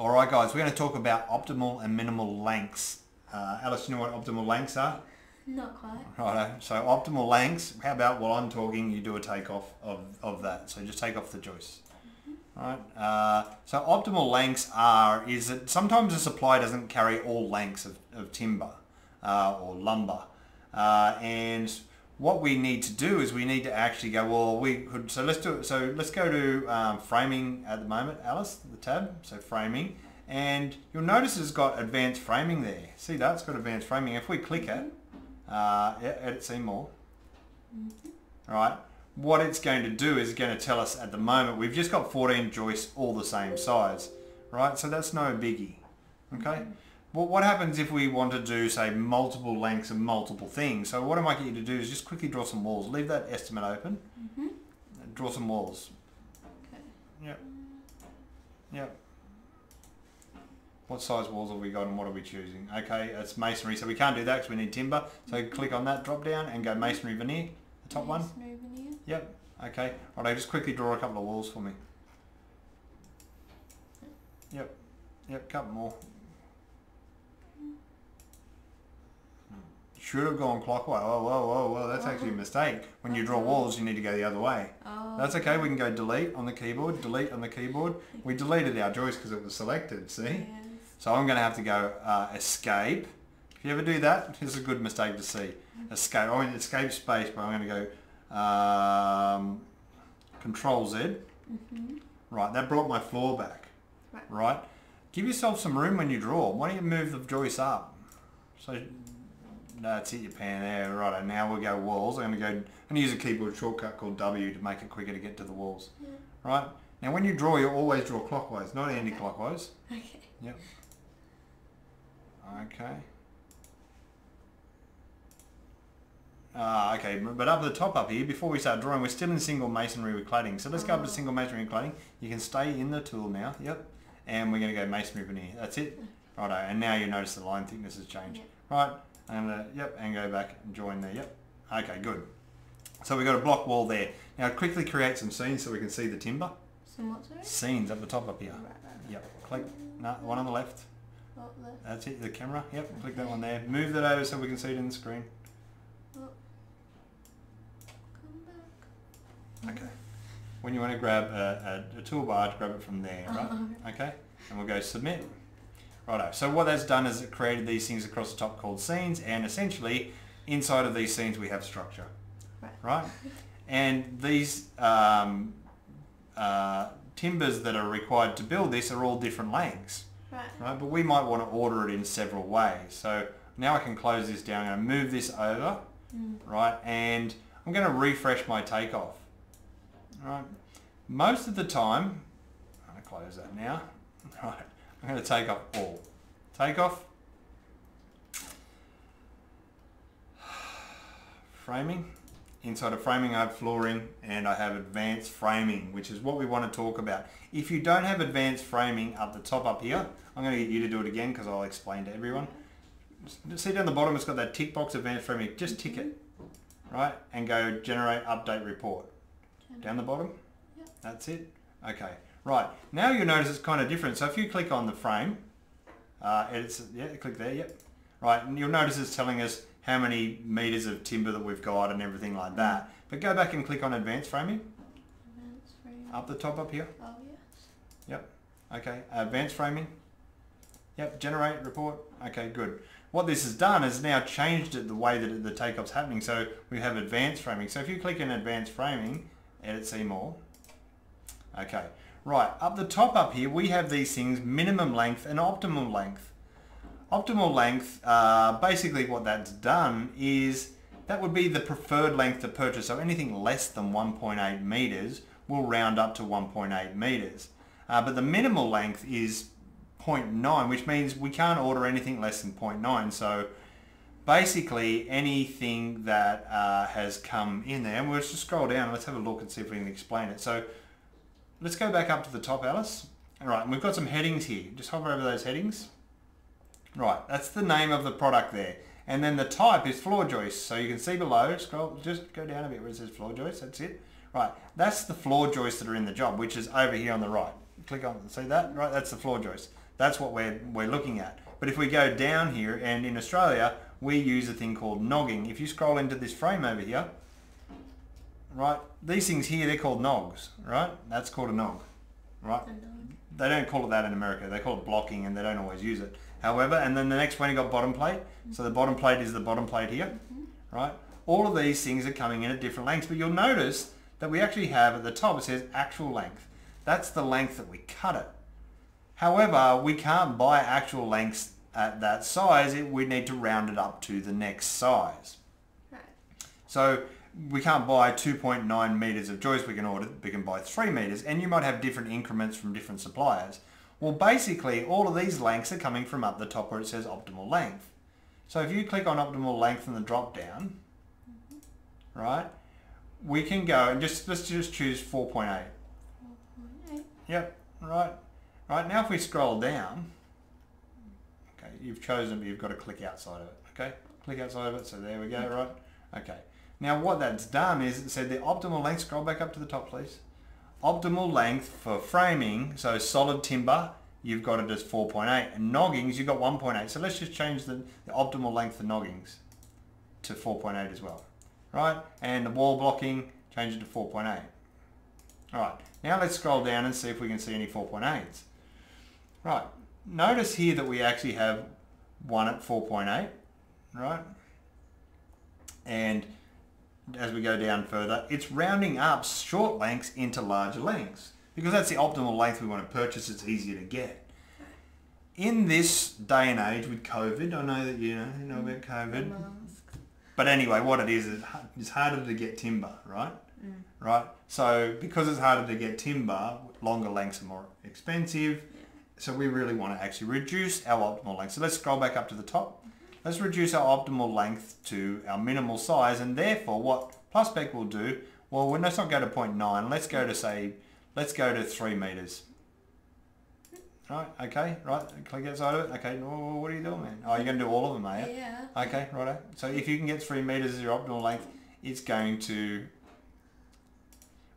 All right, guys, we're going to talk about optimal and minimal lengths. Uh, Alice, you know what optimal lengths are? Not quite. Righto. So optimal lengths, how about while I'm talking, you do a takeoff of, of that. So just take off the joist. Right. Uh, so optimal lengths are, is that sometimes a supply doesn't carry all lengths of, of timber uh, or lumber. Uh, and what we need to do is we need to actually go, well, we could, so let's do it. So let's go to um, framing at the moment, Alice, the tab. So framing. And you'll notice it's got advanced framing there. See that? It's got advanced framing. If we click it, uh, edit see more. All right. What it's going to do is going to tell us at the moment we've just got 14 joists all the same size, right? So that's no biggie. Okay. Well, what happens if we want to do, say, multiple lengths of multiple things? So what I might get you to do is just quickly draw some walls. Leave that estimate open. Mm-hmm. Draw some walls. Okay. Yep. Yep. What size walls have we got and what are we choosing? Okay, it's masonry, so we can't do that because we need timber. So click on that drop down and go masonry veneer, the top one. Masonry veneer. Yep. Okay. Alright, just quickly draw a couple of walls for me. Yep. Yep, couple more. Should have gone clockwise. Whoa, whoa, whoa, whoa. That's actually a mistake. When you draw walls, you need to go the other way. Oh. That's okay. We can go delete on the keyboard, delete on the keyboard. We deleted our joist because it was selected, see? Yes. So I'm going to have to go uh, escape. If you ever do that, it's a good mistake to see. Escape. I mean, escape space, but I'm going to go um, Control Z. Mm-hmm. Right, that brought my floor back. Right. Right. Give yourself some room when you draw. Why don't you move the joist up? So that's it, your pan there. Right, and now we'll go walls. I'm going to go and use a keyboard shortcut called W to make it quicker to get to the walls. Yeah. Right. Now when you draw, you always draw clockwise, not anti-clockwise. Okay. Yep. Okay. Ah, okay, but up at the top up here, before we start drawing, we're still in single masonry with cladding. So let's go up to Oh. single masonry with cladding. You can stay in the tool now, yep. And we're going to go masonry veneer. That's it. Righto, and now you notice the line thickness has changed. Yep. Right, I'm going to, yep, and go back and join there, yep. Okay, good. So we've got a block wall there. Now quickly create some scenes so we can see the timber. Some what, sorry? Scenes up the top up here. Right, right, right. Yep, click, no, one on the left. Left. That's it, the camera. Yep, click that one there. Move that over so we can see it in the screen. Come back. Okay. When you want to grab a, a, a toolbar, to grab it from there, right? Okay. And we'll go submit. Righto. So what that's done is it created these things across the top called scenes, and essentially inside of these scenes we have structure, Right. right? And these um, uh, timbers that are required to build this are all different lengths. Right. right? But we might want to order it in several ways. So now I can close this down. I'm going to move this over, Mm. right? And I'm going to refresh my takeoff. Right. Most of the time, I'm going to close that now. Right. I'm going to take off all. Take off. Framing. Inside of framing I have flooring and I have advanced framing, which is what we want to talk about. If you don't have advanced framing up the top up here, I'm going to get you to do it again because I'll explain to everyone. See down the bottom it's got that tick box advanced framing. Just tick it, right? And go generate update report. Down the bottom? Yep. That's it? Okay. Right. Now you'll notice it's kind of different. So if you click on the frame, uh, it's, yeah, click there, yep. Right, and you'll notice it's telling us how many meters of timber that we've got and everything like that. But go back and click on advanced framing, Advanced frame. up the top up here. Oh, yes. Yep. Okay. Advanced framing. Yep. Generate report. Okay. Good. What this has done is now changed it the way that the takeoff's happening. So we have advanced framing. So if you click in advanced framing, edit see more. Okay. Right. Up the top up here, we have these things, minimum length and optimal length. Optimal length, uh, basically what that's done is that would be the preferred length to purchase. So anything less than 1.8 meters will round up to 1.8 meters. Uh, but the minimal length is 0.9, which means we can't order anything less than 0.9. So basically anything that uh, has come in there, and we'll just scroll down let's have a look and see if we can explain it. So let's go back up to the top, Alice. All right, and we've got some headings here. Just hover over those headings. Right, that's the name of the product there. And then the type is floor joist. So you can see below, scroll, just go down a bit where it says floor joist, that's it. Right, that's the floor joists that are in the job, which is over here on the right. click on, see that? Right, that's the floor joist. That's what we're, we're looking at. But if we go down here, and in Australia, we use a thing called nogging. If you scroll into this frame over here, right, these things here, they're called nogs, right? That's called a nog, right? They don't call it that in America. They call it blocking and they don't always use it. However, and then the next one you got bottom plate. So the bottom plate is the bottom plate here, mm-hmm. right? All of these things are coming in at different lengths, but you'll notice that we actually have at the top, it says actual length. That's the length that we cut it. However, we can't buy actual lengths at that size. It, we need to round it up to the next size. Right. So we can't buy 2.9 meters of joist. We can order, we can buy three meters, and you might have different increments from different suppliers. Well, basically, all of these lengths are coming from up the top where it says optimal length. So if you click on optimal length in the drop down, mm-hmm. right, we can go and just let's just choose 4.8. Four point eight. Yep, right. Right, now if we scroll down, you've chosen, but you've got to click outside of it, okay? Click outside of it, so there we go, mm-hmm. right? Okay. Now what that's done is it said the optimal length, scroll back up to the top please. Optimal length for framing, so solid timber, you've got it as 4.8. And noggings, you've got 1.8. So let's just change the, the optimal length for noggings to 4.8 as well, right? And the wall blocking, change it to 4.8. All right, now let's scroll down and see if we can see any 4.8s. Right, notice here that we actually have one at 4.8, right? And as we go down further, it's rounding up short lengths into larger lengths because that's the optimal length we want to purchase. It's easier to get. In this day and age with COVID, I know that you know, you know about COVID. But anyway, what it is, is it's harder to get timber, right? Right? So because it's harder to get timber, longer lengths are more expensive. So we really want to actually reduce our optimal length. So let's scroll back up to the top. Let's reduce our optimal length to our minimal size and therefore what PlusSpec will do, well, let's not go to 0.9. Let's go to say, let's go to 3 meters. Right, okay, right, click outside of it. Okay, well, what are you doing, man? Oh, you're going to do all of them, are you? Yeah. Okay, righto. So if you can get three meters as your optimal length, it's going to,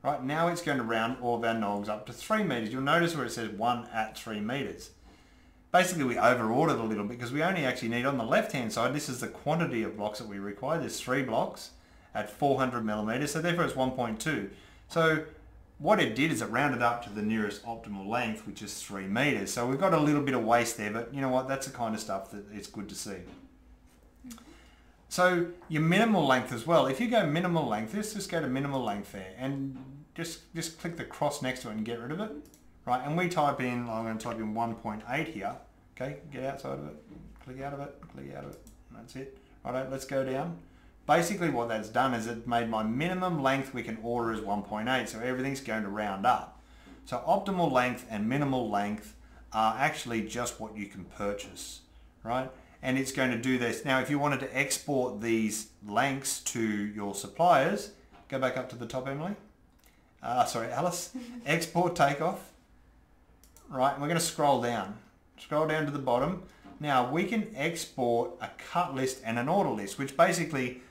right now it's going to round all of our nogs up to three meters. You'll notice where it says one at three meters. Basically we over ordered a little because we only actually need on the left hand side, this is the quantity of blocks that we require. There's three blocks at 400 millimeters, so therefore it's 1.2. So what it did is it rounded up to the nearest optimal length, which is three meters. So we've got a little bit of waste there, but you know what? That's the kind of stuff that it's good to see. So your minimal length as well. If you go minimal length, let's just go to minimal length there and just just click the cross next to it and get rid of it. Right, and we type in, I'm going to type in 1.8 here. Okay, get outside of it, click out of it, click out of it. That's it. Right, let's go down. Basically what that's done is it made my minimum length we can order as 1.8, so everything's going to round up. So optimal length and minimal length are actually just what you can purchase, right? And it's going to do this. Now, if you wanted to export these lengths to your suppliers, go back up to the top, Emily. Uh, sorry, Alice. export takeoff. Right, we're going to scroll down. Scroll down to the bottom. Now, we can export a cut list and an order list, which basically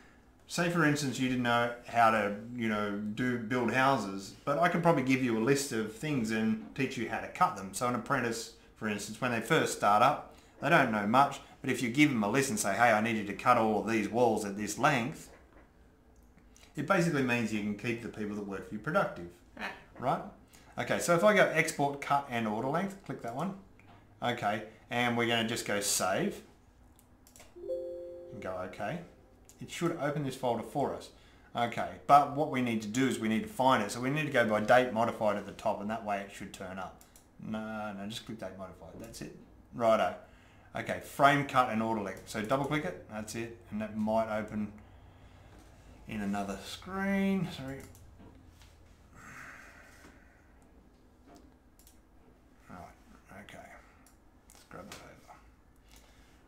say for instance you didn't know how to you know do build houses but i can probably give you a list of things and teach you how to cut them so an apprentice for instance when they first start up they don't know much but if you give them a list and say hey i need you to cut all of these walls at this length it basically means you can keep the people that work for you productive Right. right okay so if i go export cut and order length click that one okay and we're going to just go save and go okay it should open this folder for us. Okay, but what we need to do is we need to find it. So we need to go by date modified at the top and that way it should turn up. No, no, just click date modified. That's it. Righto. Okay, frame cut and order length. So double click it. That's it. And that might open in another screen. Sorry. Right, okay. Let's grab that over.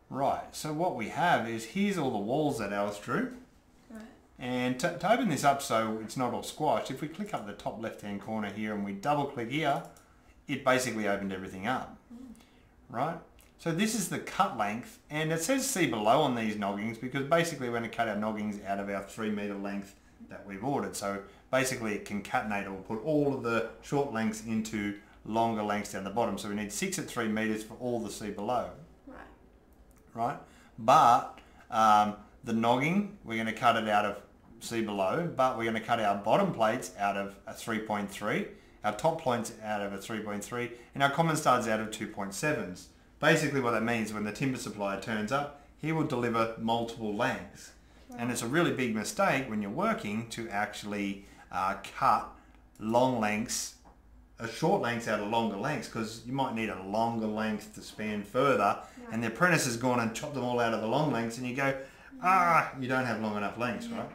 Right, so what we have is here's all the walls that Alice drew. Right. And to, to open this up so it's not all squashed, if we click up the top left hand corner here and we double click here, it basically opened everything up. Hmm. Right? So this is the cut length and it says see below on these noggings because basically we're going to cut our noggings out of our three meter length that we've ordered. So basically it concatenate or put all of the short lengths into longer lengths down the bottom. So we need six at three meters for all the see below, Right. right? But um, the nogging, we're going to cut it out of see below, but we're going to cut our bottom plates out of a 3.3, our top points out of a 3.3, and our common studs out of 2.7s. Basically what that means when the timber supplier turns up, he will deliver multiple lengths. And it's a really big mistake when you're working to actually uh, cut long lengths, a short lengths out of longer lengths because you might need a longer length to span further and the apprentice has gone and chopped them all out of the long lengths and you go, ah, you don't have long enough lengths, Yeah. right?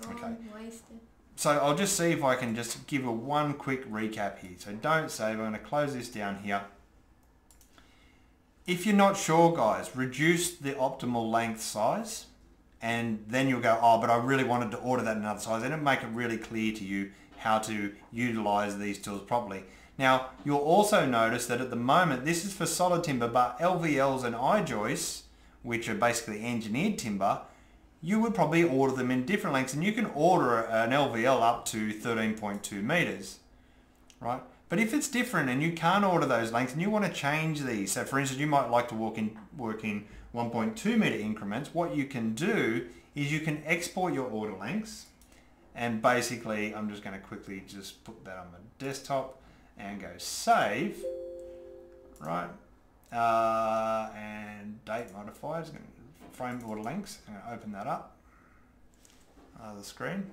Gone, Okay. wasted. So I'll just see if I can just give a one quick recap here. So don't save, I'm going to close this down here. If you're not sure guys, reduce the optimal length size and then you'll go, oh, but I really wanted to order that another size. And it'll make it really clear to you how to utilize these tools properly. Now, you'll also notice that at the moment, this is for solid timber, but LVLs and I-joists, which are basically engineered timber, you would probably order them in different lengths and you can order an LVL up to 13.2 meters, right? But if it's different and you can't order those lengths and you want to change these, so for instance, you might like to work in, work in 1.2 meter increments, what you can do is you can export your order lengths and basically I'm just going to quickly just put that on the desktop and go save, right? Uh, and date modifiers, frame order lengths, I'm going to open that up, the screen.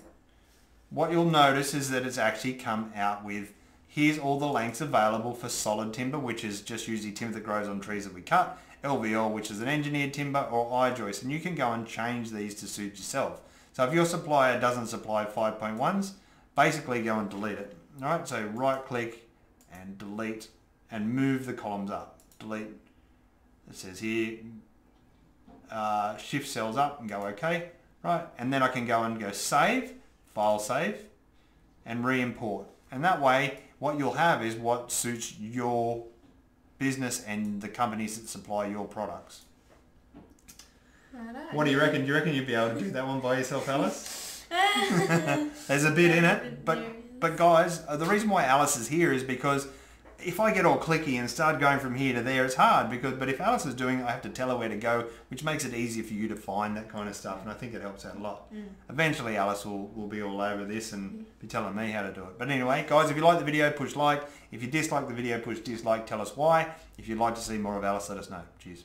What you'll notice is that it's actually come out with here's all the lengths available for solid timber, which is just usually timber that grows on trees that we cut, LVL, which is an engineered timber, or I-joist, and you can go and change these to suit yourself. So if your supplier doesn't supply 5.1s, basically go and delete it. All right, so right click and delete and move the columns up. Delete, it says here, uh, shift cells up and go OK, right? And then I can go and go save, file save, and re-import. And that way, what you'll have is what suits your business and the companies that supply your products. What do you reckon? Do you reckon you'd be able to do that one by yourself, Alice? There's a bit in it, but but guys, uh, the reason why Alice is here is because if I get all clicky and start going from here to there, it's hard because. But if Alice is doing it, I have to tell her where to go, which makes it easier for you to find that kind of stuff, and I think it helps out a lot. Mm. Eventually, Alice will, will be all over this and be telling me how to do it. But anyway, guys, if you like the video, push like. If you dislike the video, push dislike. Tell us why. If you'd like to see more of Alice, let us know. Cheers.